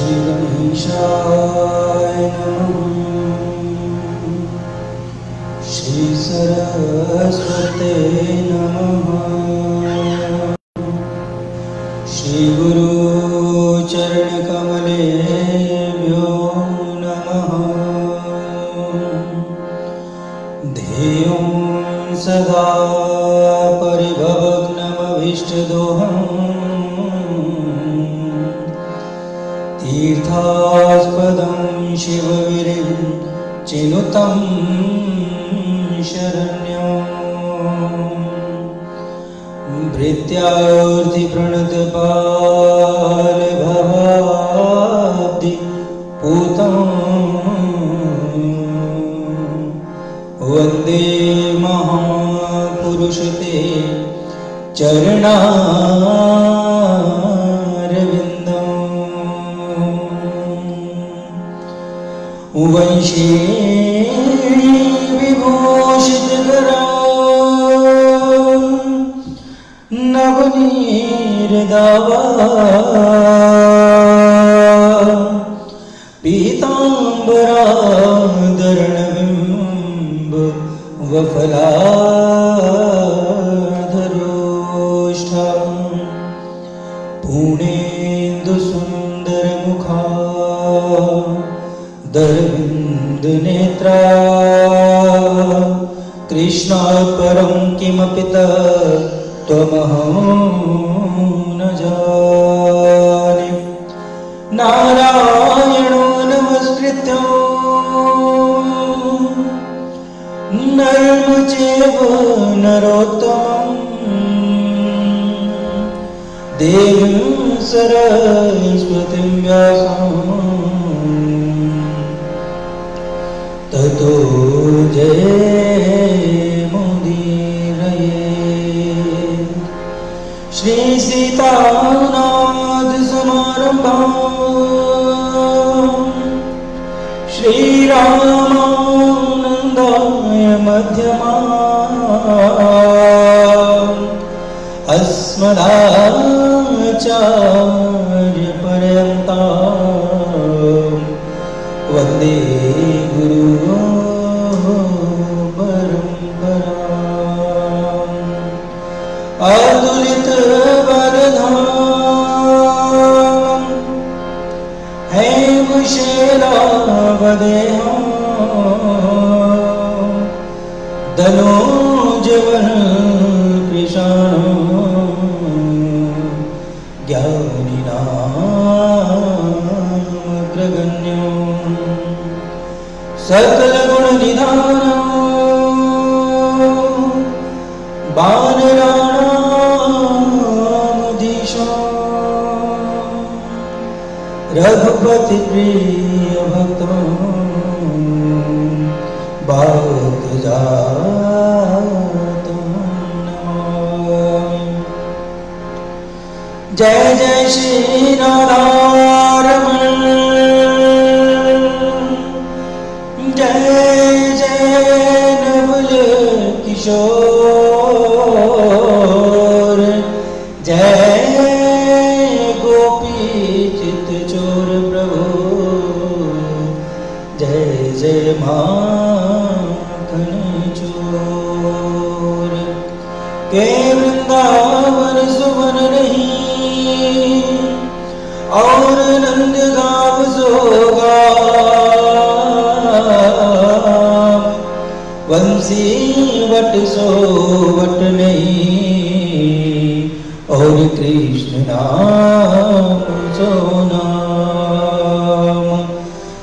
श्रीगणेशाय नमः। श्रीसरस्वते नमः पूर्णेन्दुसुन्दरमुखा दरविन्दनेत्रा कृष्णात् परं किमपि त्वमहं न जाने। नारायणो नमस्कृत्य नरं चैव नरोत्तमम्। देवीं सरस्वतीं व्यासम् ततो जयमुदीरये श्रीसीतानाथसमारम्भा श्रीरामानन्दाय मध्यमा। अस्मदाचार्यपर्यन्ता वंदे गुरु परम्परा अतुलित वरधाम। हेमशेलावदेहम् धनोजवन ज्ञानिनामग्रगण्यो सकलगुणनिधानो बानराणामधीशो रघुपति प्रिय भक्त। बात जात। जय जय श्री राधारमण वंशी वट सो वट नहीं, और कृष्ण नाम सो नाम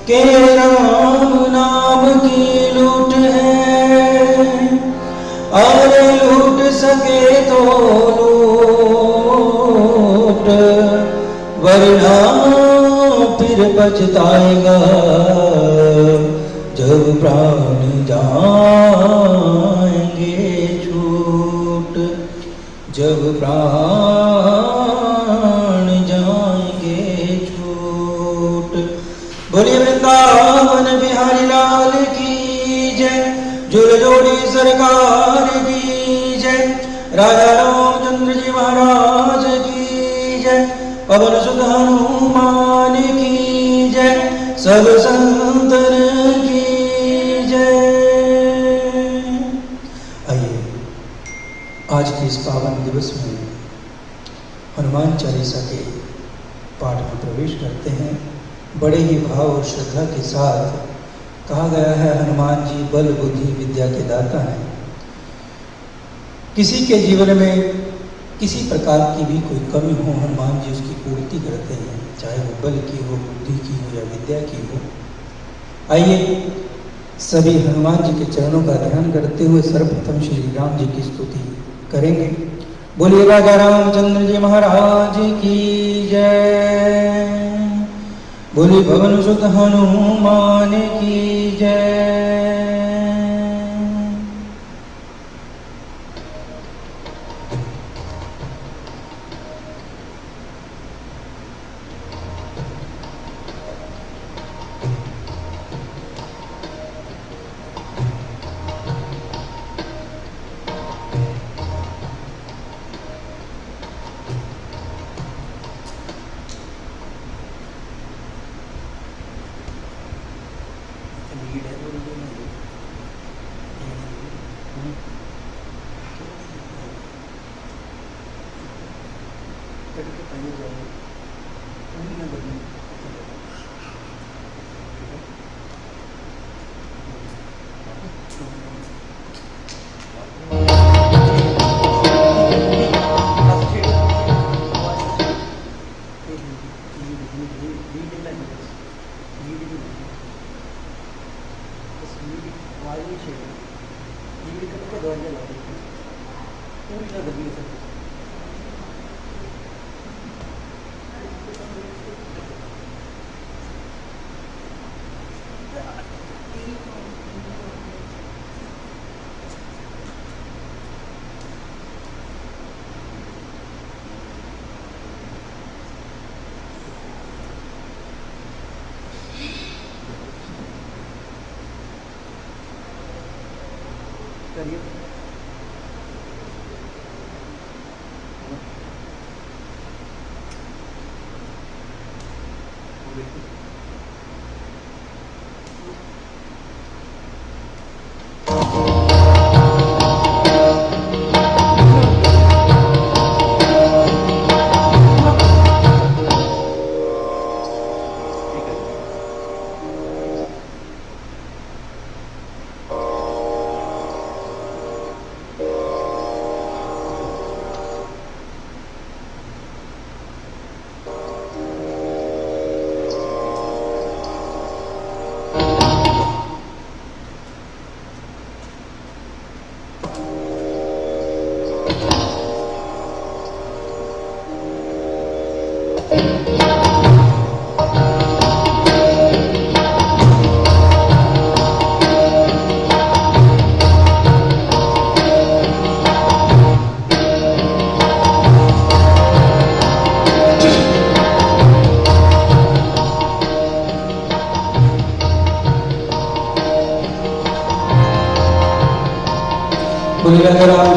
के राम नाम की लूट है, और लूट सके तो लूट, वरना फिर पछताएगा जब प्राण प्राण जाएँगे छूट बोलिए वृंदावन बिहारी लाल की जय। जुड़ जोड़ी सरकार की जय। राजा रामचंद्र जी महाराज की जय। पवन सुध हनुमान की सब चालीसा के पाठ में प्रवेश करते हैं। बड़े ही भाव और श्रद्धा के साथ कहा गया है, हनुमान जी, बल, बुद्धि, विद्या के दाता हैं। किसी के जीवन में किसी प्रकार की भी कोई कमी हो, हनुमान जी उसकी पूर्ति करते हैं, चाहे वो बल की हो, बुद्धि की हो या विद्या की हो। आइए सभी हनुमान जी के चरणों का ध्यान करते हुए सर्वप्रथम श्री राम जी की स्तुति करेंगे। बोलिए राजा रामचंद्र जी महाराज की जय। बोली भवन सुत हनुमान की जय। बोले राजा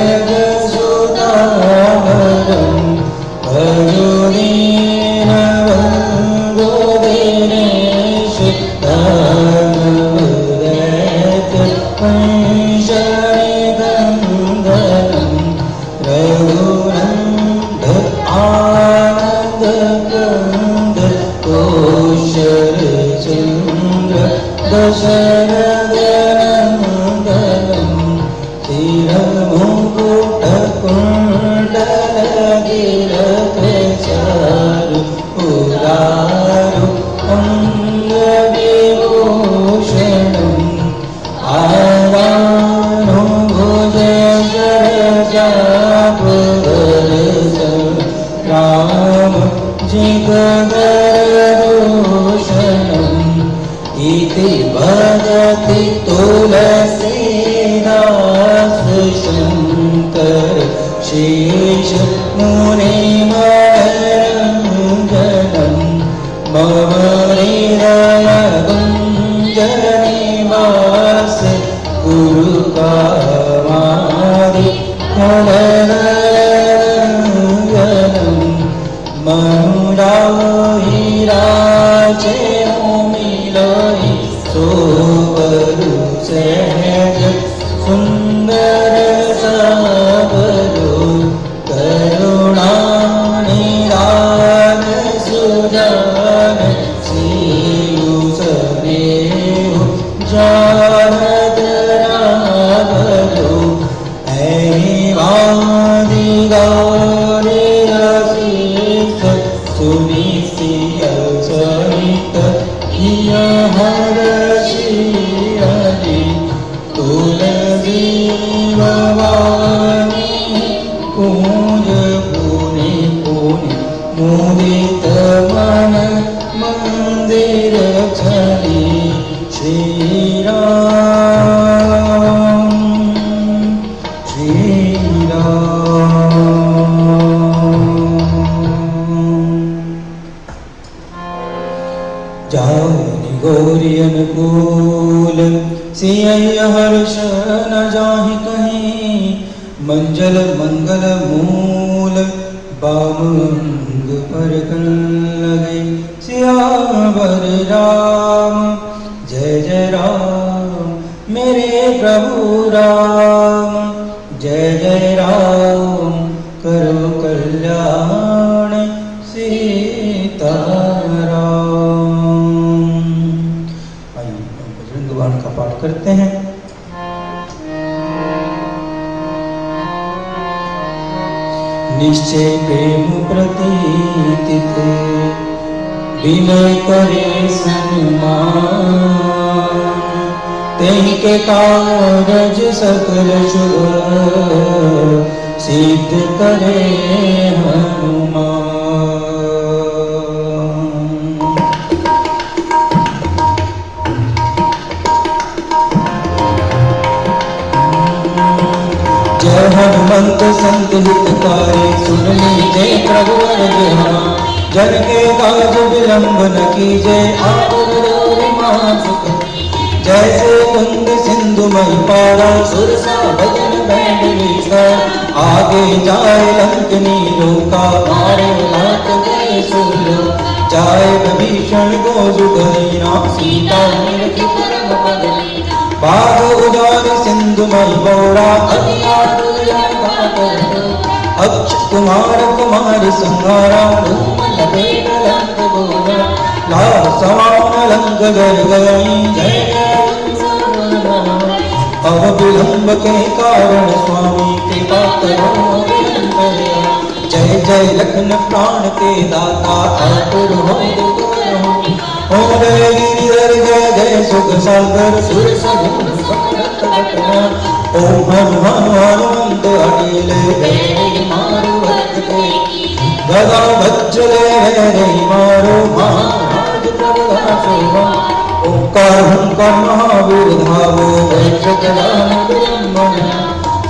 मङ्गलं मङ्गलं हीरा का पाठ करते हैं। निश्चय प्रेम प्रतीति थे विनय करे सन्मान। तेहि के कारज सकल शुभ, सिद्ध करे हनुमान। हनुमंत संत हितकारी सुन लीजे प्रभु अर्जुना जन के काज विलंब न कीजे जैसे कुंद सिंधु मई पारा, सुरसा भजन बैंड आगे जाए लोका मारे लाट गए सुलो। जाए भीषण को सुगरीना सीता की परम पगली बाग उदार सिंधु मई बोरा अक्ष कुमार कुमार संहारा लाल समान लंग गर गई। अब विलंब के कारण स्वामी कृपा करो जय जय लखन प्राण के दाता आतुर हो जय गिरिधर जय जय सुख सागर। सुर ओम हनुमान गदा वज्र ले रे मारो महाराज ओंकार महावीर ब्रह्मण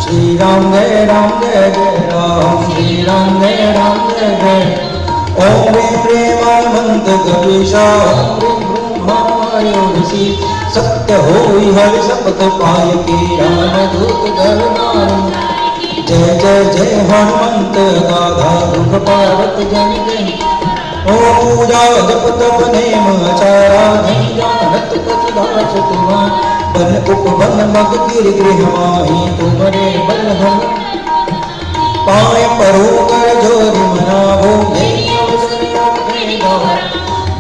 श्री राम जय राम जय जय राम श्री राम जय राम जय जय ओम प्रेमानंद गणेशा ओम ह्रीं ब्रह्मा ऋषि सत्य हो हर शपथ पाय के राम दूत धर मारो जय जय जय, हनुमंत गाधा दुख पावत जन जन ओ पूजा जप तप नेम आचारा नहीं जानत कति दास तुमा बन उपवन मग गिर गृह माही तुमरे बल हम पाए परो कर जोरि मनावो।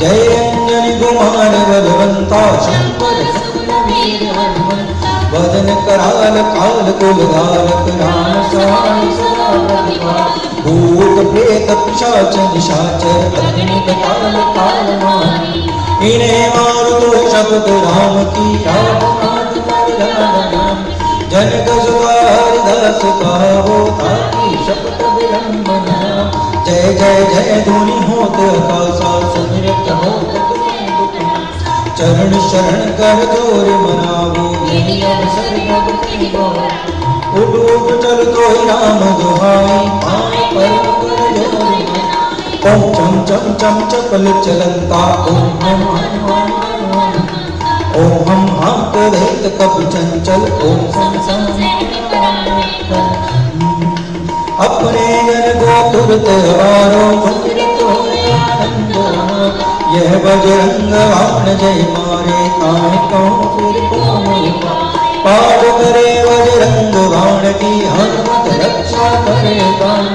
जय अंजन कुमार वीर वदन कराल काल कुल गालक राम सहाय भूत प्रेत पिशाच निशाचर अग्नि काल काल इन्हें मारो तो शब्द राम की राम नाथ कर नाम जनक सुधार दास कहो ताकि शपथ विलंबना जय जय जय ध्वनि होत आकाशा सुमिरत होत तुम्हें दुख नासा। चरण शरण कर ज़ोर मनावो उठ उठ चल तो राम दुहाई। ओम चम चम चम चपल चलंता। ओम हम ओम हम हम वेद कप चंचल। ओम सम सम अपने जन को तुरत हारो आनंद यह बजरंग बाण जय मारे काहे कौन फिर पाठ करे बजरंग बाण की हनुमत रक्षा करे कान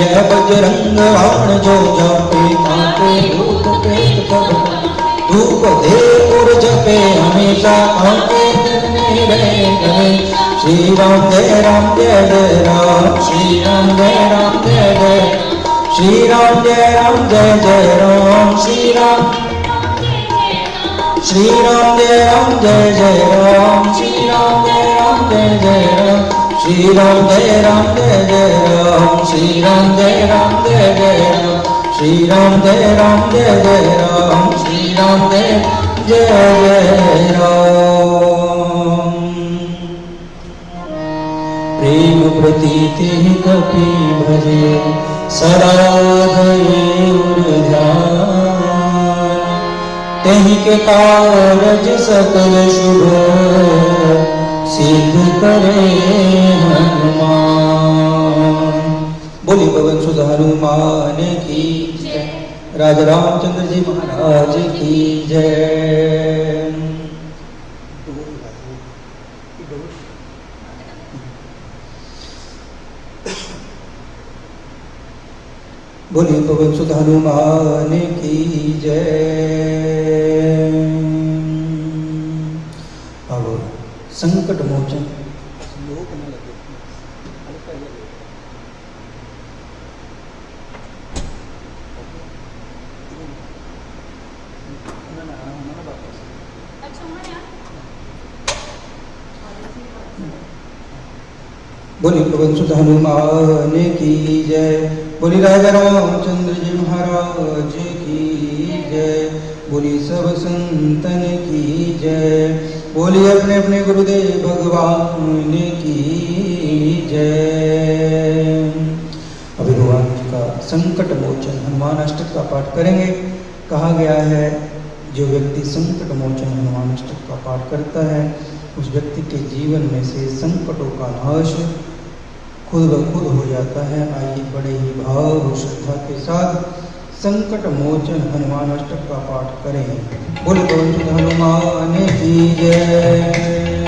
यह बजरंग बाण जो जापे कांपे भूत प्रेत सब धूप दे उर जपे हमेशा फिरने रहे गए। श्री राम जय राम जय जय राम, श्री राम जय राम जय जय। श्री राम जय राम, जय जय राम श्री राम श्री राम जय राम, जय जय राम श्री राम जय राम, जय जय राम। श्री राम जय राम, जय जय राम। श्री राम जय राम, जय जय राम। श्री राम जय राम जय जय राम श्री राम जय जय जय राम। प्रेम प्रतीति कपि भजे। सदा उर के कारज सकल शुभ सिद्ध करे हनुमान। बोली पवन सुध हनुमान की जय। राजा रामचंद्र जी महाराज की जय। बोली पवन सुध हनुमान की जय। संकट मोचन बोली पवन सुध हनुमान की जय। बोली राजा रामचंद्र जी महाराज की जय। बोली सब संतन की जय। बोली अपने अपने गुरुदेव भगवान की जय। अभी भगवान जी का संकट मोचन हनुमान अष्टक का पाठ करेंगे। कहा गया है, जो व्यक्ति संकट मोचन हनुमान अष्टक का पाठ करता है, उस व्यक्ति के जीवन में से संकटों का नाश खुद ब खुद हो जाता है। आइए बड़े ही भाव और श्रद्धा के साथ संकट मोचन हनुमान अष्टक का पाठ करें। बोल बोल हनुमान की जय?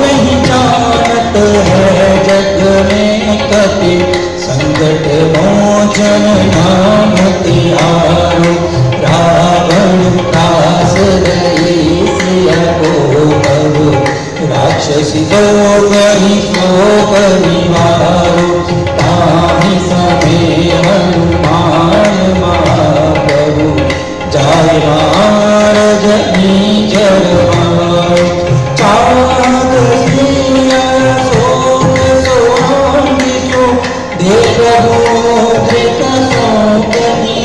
नहीं जानत है जग में कति संकट मोचन नाम तिहारो रावण दास रही सिया को प्रभु राक्षसी दो कहीं सो मो जाव सभी हनुमान महाप्रभु जय हनुमा जी जगमा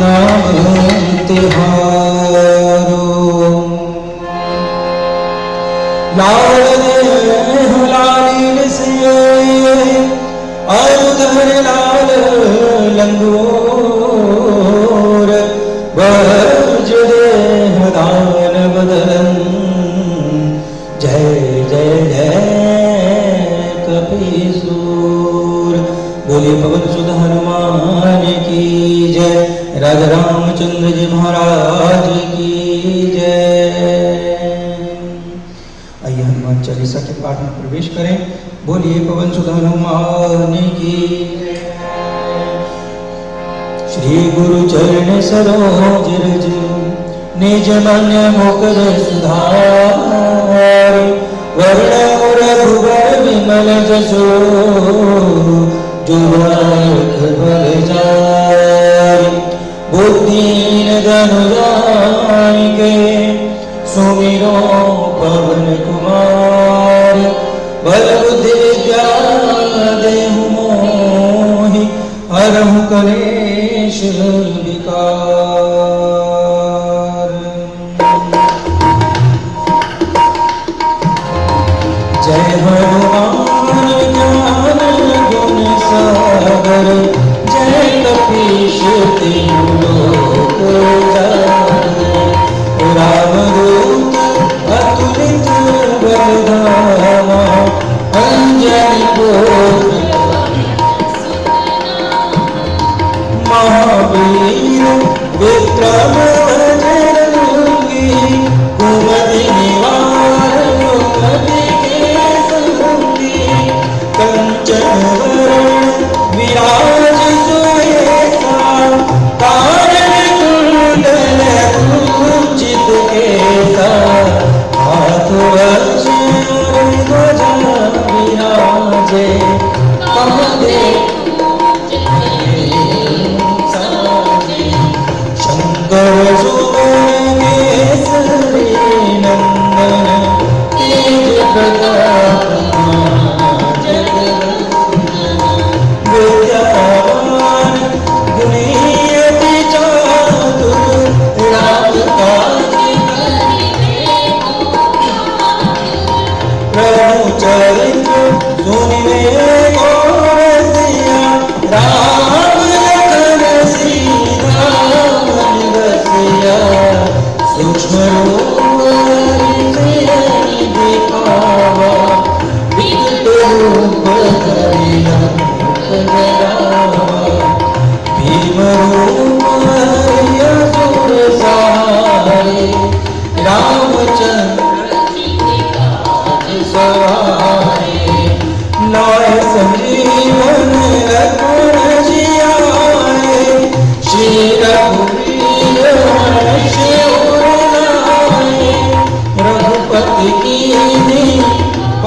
नाम तिहारो।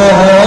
जुग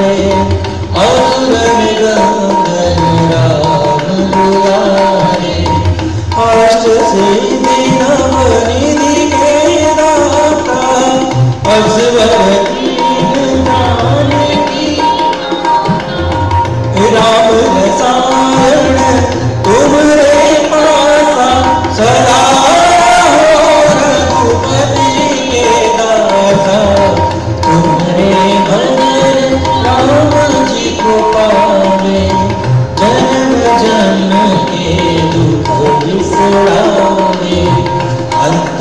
रे।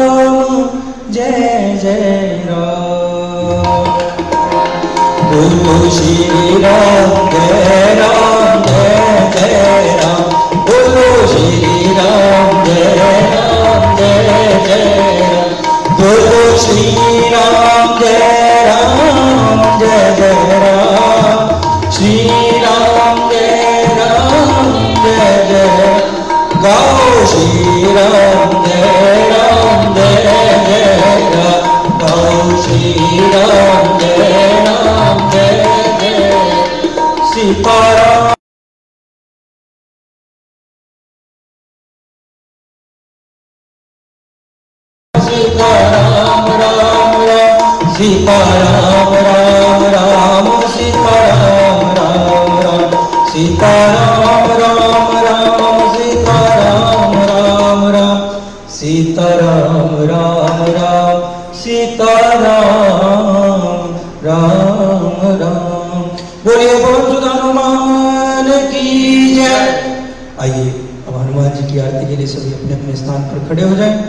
Oh, Sita Ram Ram Ram Sita Ram आइए, अब हनुमान जी की आरती के लिए सभी अपने अपने स्थान पर खड़े हो जाएँ।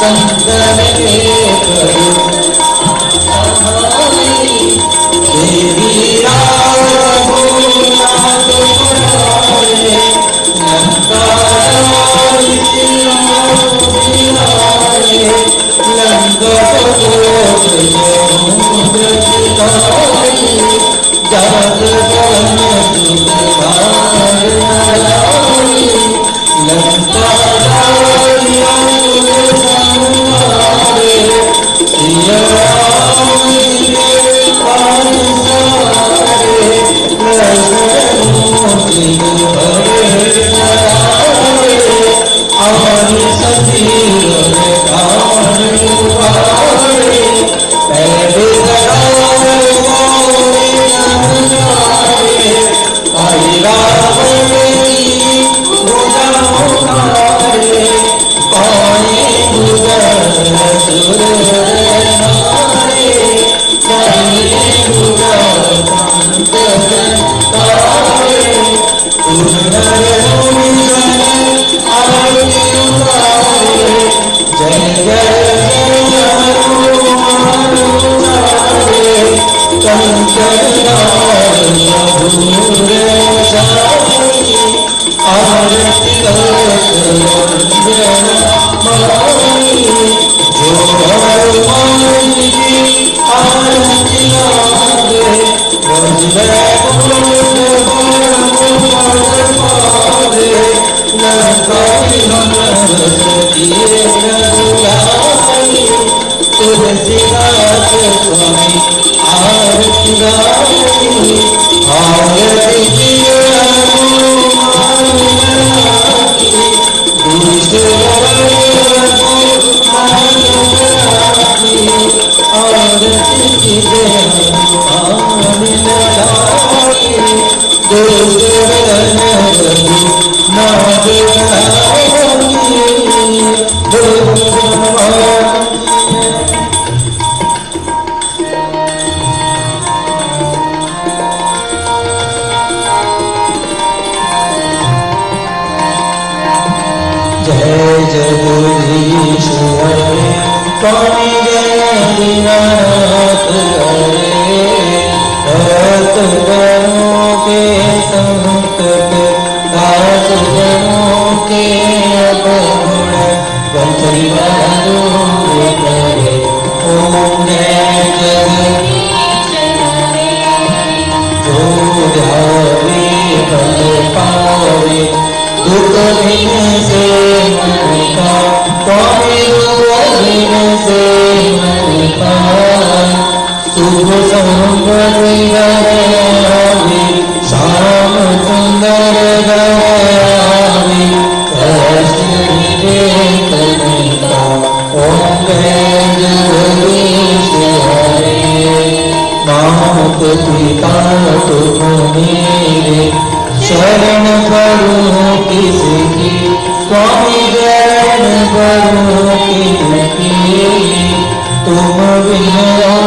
संदर देवी Jangan lupa प्रभु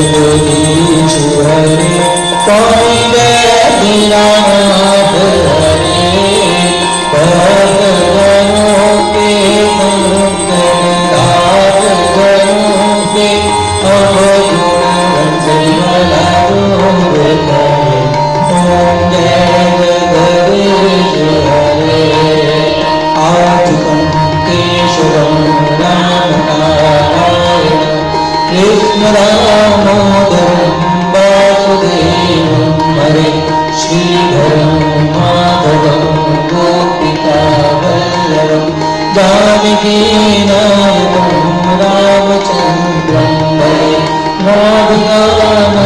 đi chủ hề tôi bé đi lòng वासुदेवं वरे श्रीधरं माधवं गोपितावन्द्रं जानिकेनायकं रामचन्द्रं वरे नाविकानायकं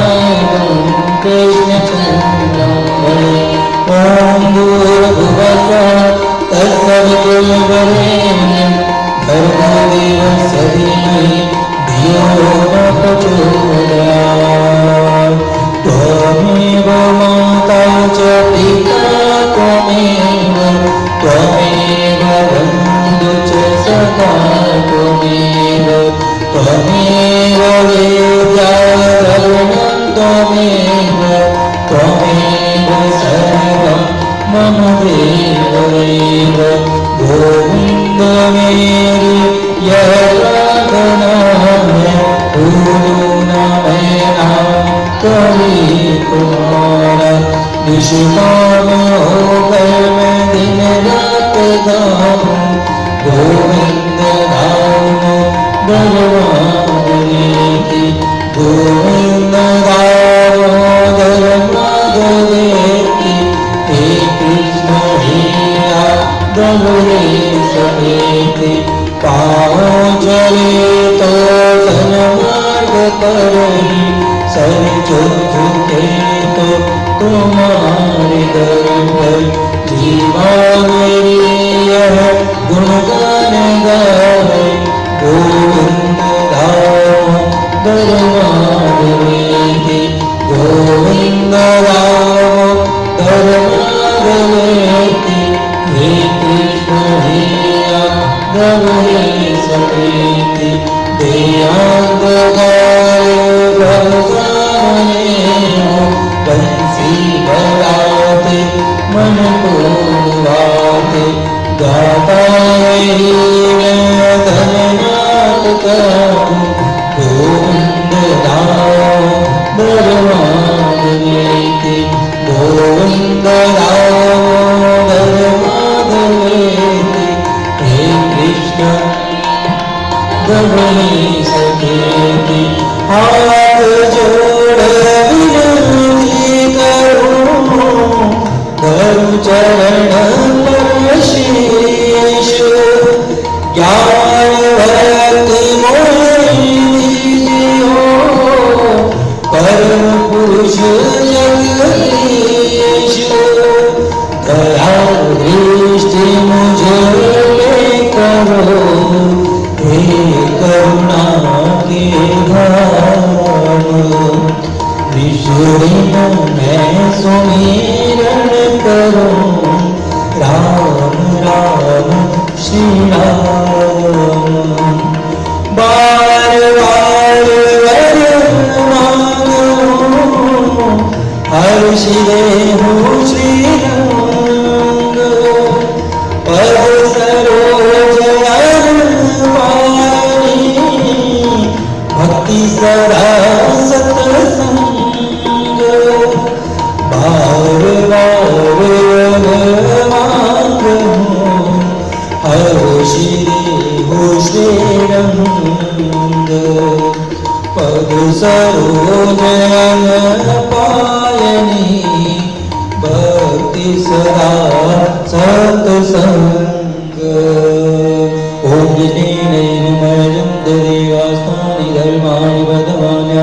न्द्रदेवास्तानि धर्माणि वदमान्य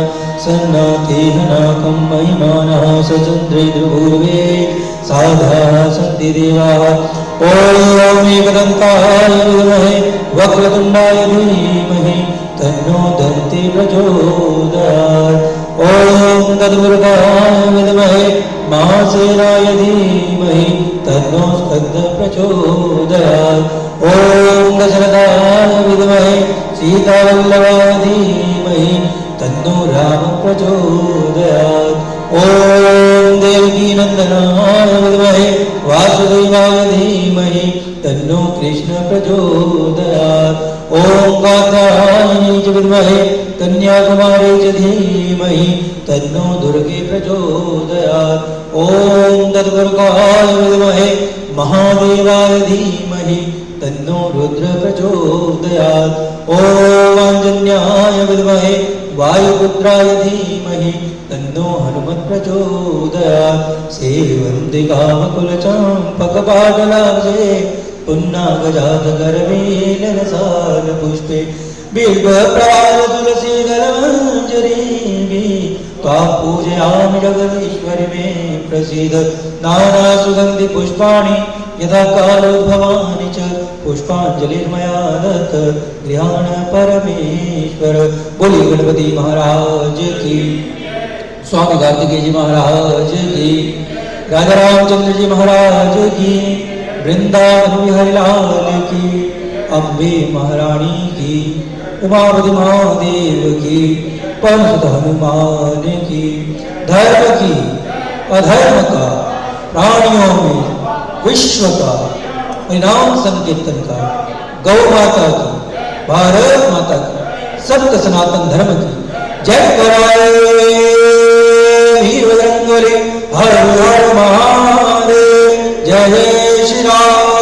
सन्नाथेह नाकं महिमानः सचन्द्रे त्रिभुवे साधाः सन्ति देवाः। ओणे कदन्ताय विद्महे वक्रतुण्डाय धीमहि तन्नो धन्ति प्रचोदुर्गाय विद्महे महासेनाय धीमहि तन्नो स्कन्द प्रचोदयात्। ॐ दशरथाय विद्महे सीतावल्लभाय धीमहि तन्नो राम प्रचोदयात्। ॐ देवकीनन्दनाय विद्महे वासुदेवाय धीमहि तन्नो कृष्ण प्रचोदयात् ॐ गात्राय च कन्याकुमारी च धीमहि, तन्नो दुर्गे प्रचोदयात्। ॐ तद्गुरुकाय विद्महे, महादेवाय धीमहि, तन्नो रुद्र प्रचोदयात्। ॐ आञ्जन्याय विद्महे, वायुपुत्राय धीमहि, तन्नो हनुमत् प्रचोदयात्। सेवन्ति कामकुलचाम्पकपाटलाब्जे पुन्नागजातगर्वेलरसाल पुष्पे बिल्वप्राय तुलसीदलाञ्जरीः त्वां पूजयामि जगदीश्वरि मे प्रसीद नानासुगन्धि पुष्पाणि यदा कालो भवानि च पुष्पाञ्जलिर्मया दत्त गृहाण परमेश्वर बोली गणपति महाराज की स्वामी कार्तिकेय जी महाराज की राजा रामचंद्र जी महाराज की वृंदावन बिहारी लाल की अम्बे महारानी की उमापति महादेव की परसुत हनुमान की, धर्म की, अधर्म का, प्राणियों में विश्व का परिणाम संकीर्तन का, गौ माता की, भारत माता की, सत्य सनातन धर्म की, जय कराए हर हर महादेव, जय श्री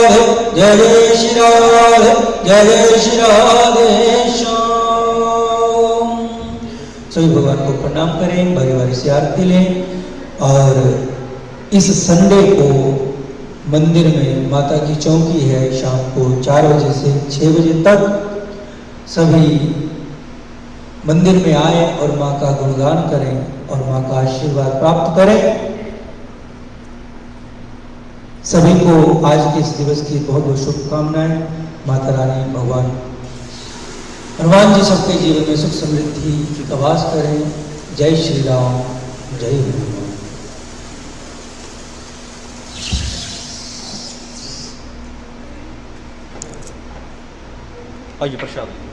राधे जय श्री राधे जय श्री राधे सभी भगवान को प्रणाम करें बारी बारी से आरती लें और इस संडे को मंदिर में माता की चौकी है शाम को चार बजे से छः बजे तक सभी मंदिर में आए और माँ का गुणगान करें और माँ का आशीर्वाद प्राप्त करें सभी को आज के इस दिवस की बहुत बहुत शुभकामनाएँ। माता रानी, भगवान। हनुमान जी सबके जीवन में सुख समृद्धि की वास करें। जय श्री राम, जय हनुमान। प्रसाद।